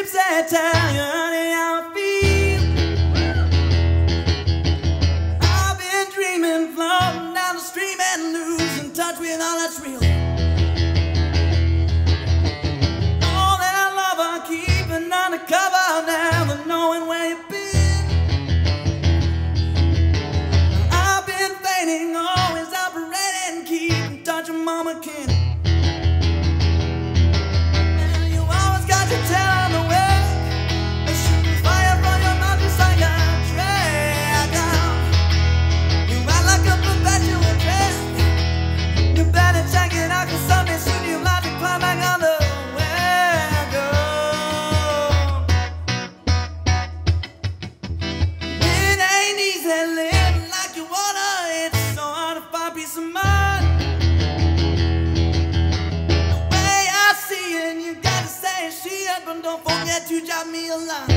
lips that tell you, I feel. I've been dreaming, floating down the stream and losing touch with all that's real. All that love I'm keeping undercover, never knowing where you've been. I've been fainting, always operating, keeping touch with Mama Kin. But don't forget to drop me a line.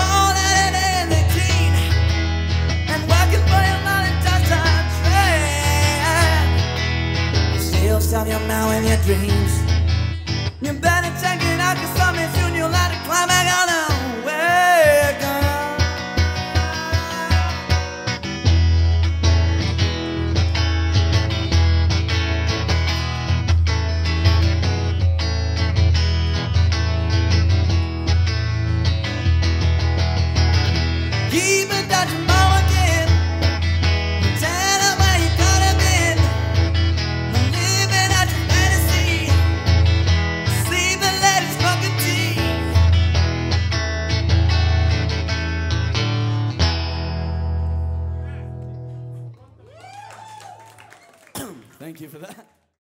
At an 18 and your your your dreams. You better check Thank you for that.